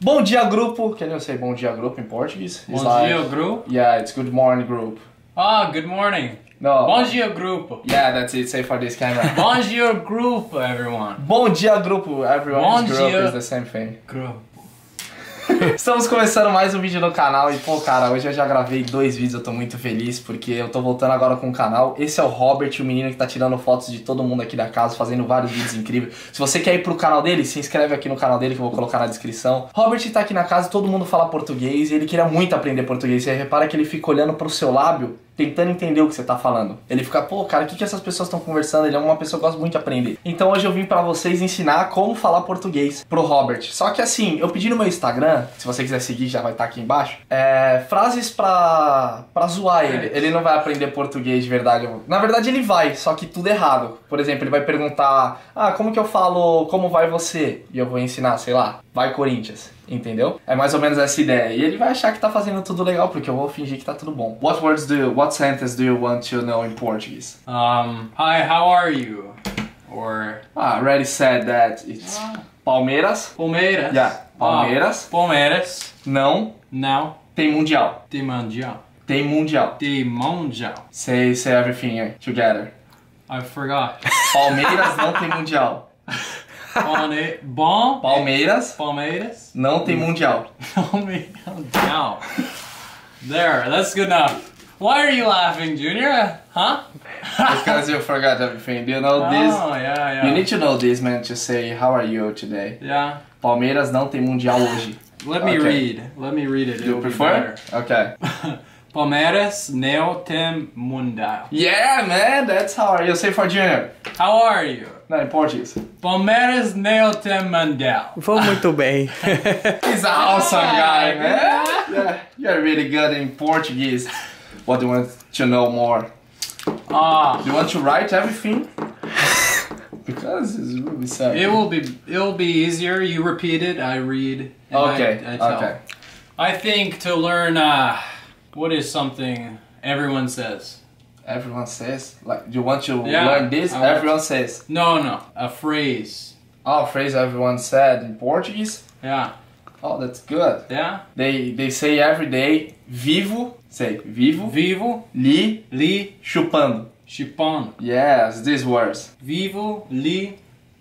Bom dia, grupo. Can you say bom dia, grupo in Portuguese? It's Bom like- dia, grupo. Yeah, it's good morning, group. Ah, good morning. No. Bom dia, grupo. Yeah, that's it. Say for this camera. Bom dia, grupo, everyone. Bom dia, grupo. everyone. Bom group dia. is the same thing. Grupo. Estamos começando mais um vídeo no canal e, pô, cara, hoje eu já gravei dois vídeos, eu tô muito feliz porque eu tô voltando agora com o canal. Esse é o Robert, o menino que tá tirando fotos de todo mundo aqui da casa, fazendo vários vídeos incríveis. Se você quer ir pro canal dele, se inscreve aqui no canal dele que eu vou colocar na descrição. Robert tá aqui na casa, todo mundo fala português e ele queria muito aprender português. Você repara que ele fica olhando pro seu lábio tentando entender o que você tá falando. Ele fica, pô, cara, o que, que essas pessoas estão conversando? Ele é uma pessoa que gosta muito de aprender. Então hoje eu vim pra vocês ensinar como falar português pro Robert. Só que assim, eu pedi no meu Instagram, se você quiser seguir, já vai estar aqui embaixo, é, frases pra, pra zoar ele. Ele não vai aprender português de verdade. Na verdade, ele vai, só que tudo errado. Por exemplo, ele vai perguntar, ah, como que eu falo, como vai você? E eu vou ensinar, sei lá, vai Corinthians. Entendeu? É mais ou menos essa ideia. E ele vai achar que tá fazendo tudo legal, porque eu vou fingir que tá tudo bom. What words do you, what sentence do you want to know in Portuguese? Um, hi, how are you? Or Ah, I already said that it's Palmeiras Palmeiras. Yeah, Palmeiras. Ah, Palmeiras. não Não. tem mundial. De mundial. Tem mundial. De mundial. Say, say everything together. I forgot. Palmeiras não tem mundial. Palme- Bom. Palmeiras Palmeiras. não tem mundial. Mundial. There, that's good enough. Why are you laughing, Junior? Huh? Because you forgot everything. Do you know this? Oh, yeah, yeah. You need to know this, man, to say how are you today. Yeah. Palmeiras não tem mundial hoje. Let me Okay. read. Let me read it. Do you It'll be prefer? Okay. Palmeiras não tem mundial. Yeah, man, that's how are you. Say for Junior. How are you? No, in Portuguese. Palmeiras não tem mundial. Vou muito bem. He's an awesome guy, man. Yeah, you're really good in Portuguese. What do you want to know more? Ah, Do you want to write everything? Because it's really sad. it will be it will be easier. You repeat it. I read. and Okay, I, I tell. okay. I think to learn uh, what is something everyone says. Everyone says, like, you want to Yeah, learn this? I Everyone says. No, no, a phrase. Oh, phrase everyone said in Portuguese. Yeah, Oh, that's good. yeah. They they say every day, vivo, say, vivo, Vivo li, li chupando. chupando. Yes, these words. Vivo li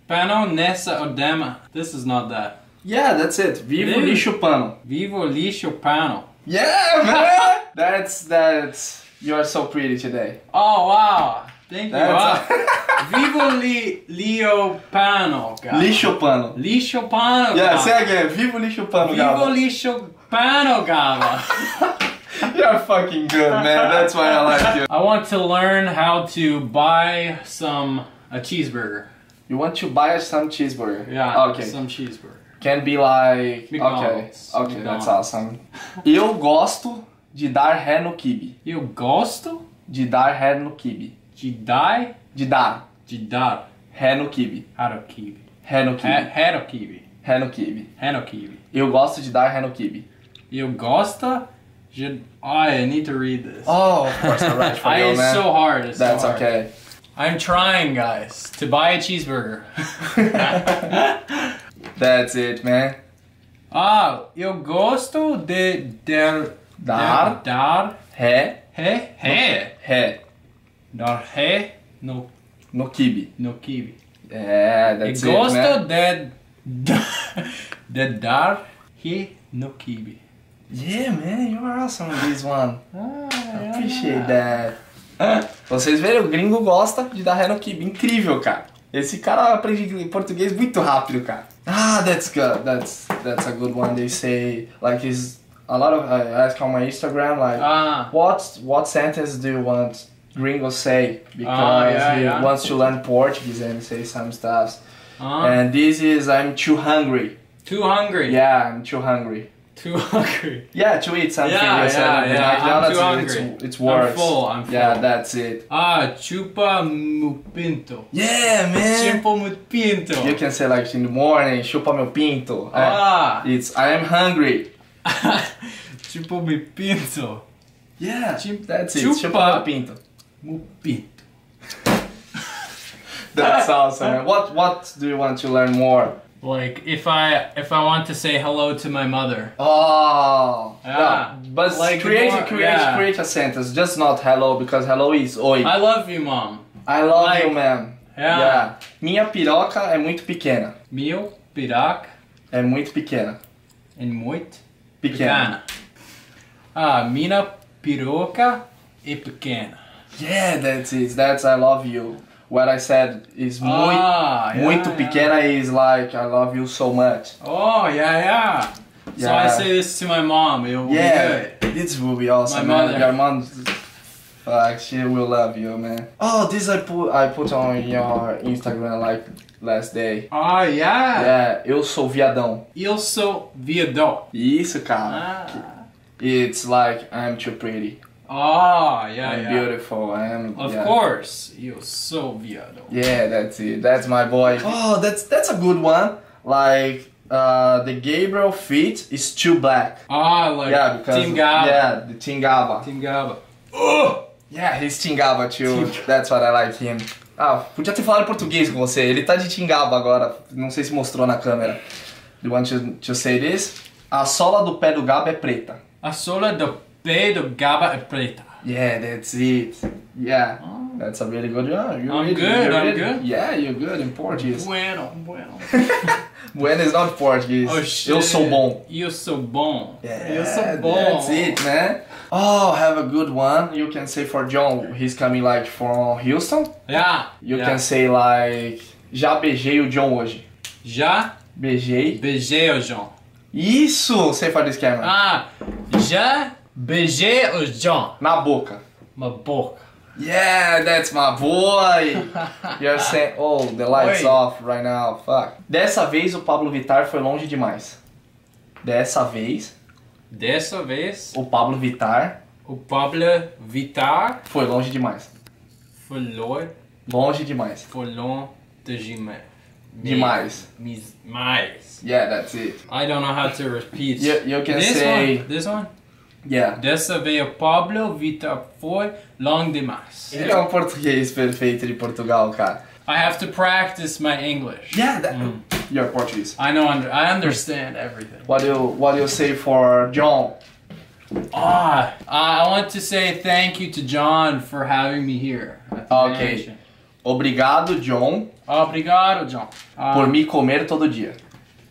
pano nessa odema. This is not that. Yeah, that's it. Vivo, Really? li, chupando. Vivo li chupando Yeah, man! that's, that's, you are so pretty today. Oh wow! Thank you. That's- Wow. Vivo li lio pano, cara. Li, chupando. Li chupano. Yeah, cara. say again. Vivo, li, chupando, Vivo Gabo. li chupano. You're fucking good, man. That's why I like you. I want to learn how to buy some a cheeseburger. You want to buy some cheeseburger? Yeah. Okay. Some cheeseburger. Can be like. McDonald's. Okay. Okay, that's McDonald's. awesome. Eu gosto de dar ré no kibe. Eu gosto De dar ré no kibe. de dar De dar de dar ré no kibe. harokibi. Ré no kibe. Harokibi. Ré no kibe. Harokibi. Eu gosto de dar ré no kibe. Eu gosto de. Oh, I need to read this. Oh, of course, I write for I, you, it's man. so hard. It's That's so hard. okay. I'm trying, guys, to buy a cheeseburger. That's it, man. ah, eu gosto de der Dar de dar ré, ré ré ré dar ré no no kibe. no. Yeah, Eu that's it, gosto man. de de dar ré no kiwi. Yeah, man, you are awesome with this one. Ah, I appreciate that. Vocês verem, o gringo gosta de dar ré no kibe. Incrível, cara. Esse cara aprende português muito rápido, cara. Ah, that's good. That's that's a good one. They say like is a lot of I ask on my Instagram like Ah, what what sentence do you want gringo say because Ah, yeah, he yeah. wants to learn Portuguese and say some stuff. ah. And this is I'm too hungry. too hungry. Yeah, I'm too hungry. Too hungry. Yeah, to eat something. Yeah, yeah, yeah, I'm too it's- hungry. It's, it's I'm full, I'm Yeah, that's it. Ah, chupa mu pinto. Yeah, man. Chupa mu pinto. You can say like in the morning, chupa meu pinto. Ah. It's I am hungry. chupa mi pinto. Yeah, Chim- that's it. chupa- Chupa pinto. Mu pinto. That's awesome. What what do you want to learn more? Like if I if I want to say hello to my mother. Oh, Yeah. no, but Like create, more- create, yeah. create a sentence. Just not hello because hello is oi. I love you, mom. I love like- you, man. Yeah. yeah. Minha piroca é muito pequena. Meu pirac É muito pequena. and muito Pequena. pequena. Ah, mina piroca e pequena. Yeah, that's it. That's I love you. What I said is muito, Ah, yeah, muito yeah. pequena is like I love you so much. Oh, yeah, yeah. So I say this to my mom. It will Yeah, be good. this will be awesome, My man. mother. Your mom, fuck, she will love you, man. Oh, this I put I put on your Instagram like last day. Oh, yeah. Yeah, eu sou viadão. Eu sou viadão. Isso, cara. Ah. It's like I'm too pretty. Oh, yeah, I'm yeah. beautiful. I am. Of yeah. course. Eu sou viadão. Yeah, that's it. That's my boy. Oh, that's that's a good one. Like uh, the Gabriel feet is too black. Ah, like yeah, because Tingaba. yeah, the Tingaba. Tingaba. Yeah, he's Tingaba too. That's what I like him. Ah, podia ter falado português com você. Ele tá de Tingaba agora. Não sei se mostrou na câmera. You want to, to say this? A sola do pé do Gaba é preta. A sola do pé do Gaba é preta. Yeah, that's it. Yeah, that's a really good one. You're I'm really- good, you're I'm really- good. Yeah, you're good in Portuguese. Bueno, bueno. When is not Portuguese. Oh, shit. Eu sou bom. Eu sou bom. Yeah, Eu sou bom. That's it, man. Oh, have a good one. You can say for John, he's coming like from Houston. Yeah. You yeah. can say like, já beijei o John hoje. Já Beijei. beijei o John. Isso, say for this camera. Ah, já beijei o John. Na boca. Uma boca. Yeah, that's my boy. You're saying, oh, the light's Oi. off right now. Fuck. Dessa vez o Pablo Vittar foi longe demais. Dessa vez Dessa vez, o Pablo Vittar o Pablo Vittar foi longe demais. falou, Longe demais. falou de demais. Demais. Mis- Mais. Yeah, that's it. I don't know how to repeat. You, you can this say, one, this one. Yeah. Dessa vez o Pablo Vittar foi long demais. Ele é um português perfeito de Portugal, cara. I have to practice my English. Yeah, that, you're Portuguese. I know. I understand everything. What do you, what do you say for John? Ah, I want to say thank you to John for having me here. at the Okay. mansion. Obrigado, John, Obrigado, John. Ah, por me comer todo dia.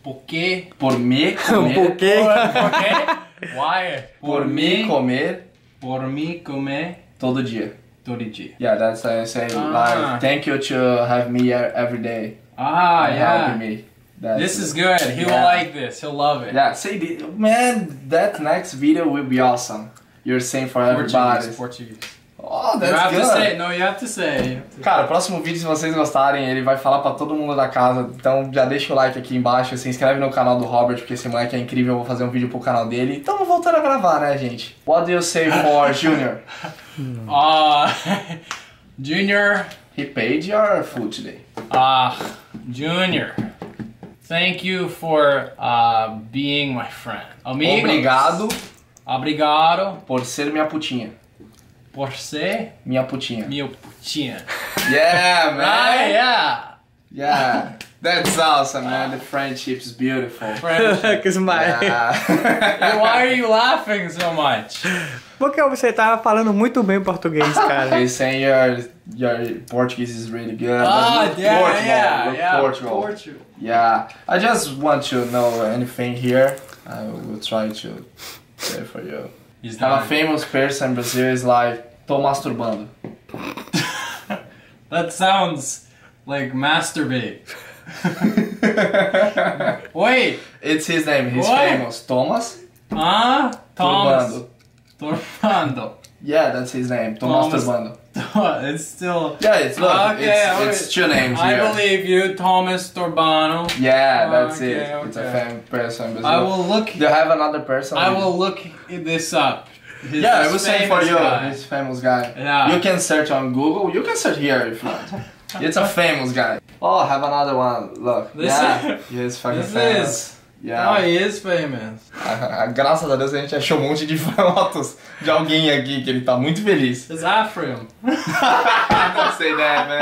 Por quê? Por me comer. Por quê? Por quê? Why? Por me comer Por me comer todo dia. todo dia. Yeah, that's I say Ah. like thank you to have me here every day. Ah, yeah. me. That's This is good. He will Yeah. like this. He'll love it. Yeah, say man, that next video will be awesome. You're saying for everybody. Portuguese. Portuguese. Oh, You that's have good. to say. No, you have to say. You Cara, o próximo vídeo, se vocês gostarem, ele vai falar pra todo mundo da casa. Então já deixa o like aqui embaixo, se inscreve no canal do Robert, porque esse moleque é incrível. Eu vou fazer um vídeo pro canal dele. Então voltando a gravar, né, gente? What do you say for Junior? Ah, Junior. He paid your food today. Ah, Junior. Thank you for uh, being my friend. Amigos. Obrigado Obrigado por ser minha putinha. Por ser Minha putinha. meu putinha. Yeah, man. Ah, yeah. Yeah. That's awesome, man. The friendship is beautiful. Friendship. que smile. Yeah. Why are you laughing so much? Porque você tava falando muito bem português, cara. He's saying your your Portuguese is really good. Ah, Look yeah, Portugal, yeah, yeah. Portugal. Portugal. Yeah, I just want to know anything here. I will try to say for you. He's Have a famous person in Brazil is like, tô masturbando. That sounds like masturbate. Wait. It's his name, he's What? famous. Thomas Ah, Thomas. Turbando. Turbando. Yeah, that's his name. Tô Thomas. masturbando. it's still. Yeah, it's look, Okay, it's, alright. it's two names I here. believe you, Thomas Turbano. Yeah, that's Okay, it. It's a okay. famous person. I will look. Do you have another person? I will look this up. His- Yeah, I this was saying for you, guy. this famous guy. Yeah. You can search on Google. You can search here if you want. It's a famous guy. Oh, I have another one. Look. This yeah, is- he's fucking this famous. is Yeah. Oh, he is famous. Ah, Graças a Deus a gente achou um monte de fotos de alguém aqui que ele tá muito feliz. It's Afrim. Don't say that, man.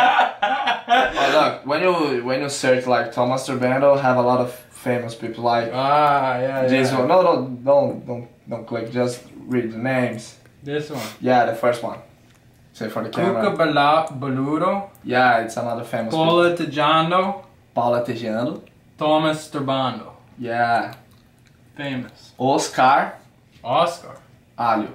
oh, look, when you when you search like Thomas Turbando, have a lot of famous people like Ah, yeah, this yeah. one. No, no, don't don't don't click. Just read the names. This one. Yeah, the first one. Say for the camera. Cuca Baluro, Yeah, it's another famous. Paula Tejando, Paula Tejano. Thomas Turbando. Yeah. Famous. Oscar Oscar. Alho.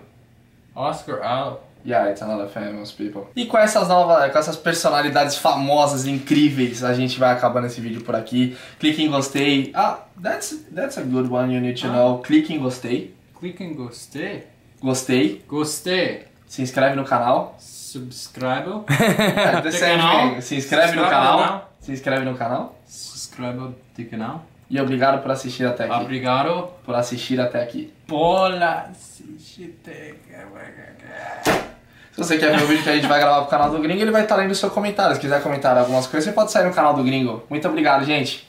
Oscar Allen. Yeah, it's another famous people. E com essas novas, com essas personalidades famosas, incríveis, a gente vai acabando esse vídeo por aqui. Clique em gostei. Ah, that's that's a good one you need to know. Clique em gostei. Click and gostei. Gostei. Gostei. Se inscreve no canal. Subscribe. É, the canal. Se inscreve no canal. Se inscreve no canal. Subscribe ao canal. E obrigado por assistir até aqui. Obrigado Por assistir até aqui. por assistir. Se você quer ver o vídeo que a gente vai gravar pro canal do Gringo, ele vai estar aí no seu comentário. Se quiser comentar algumas coisas, você pode sair no canal do Gringo. Muito obrigado, gente.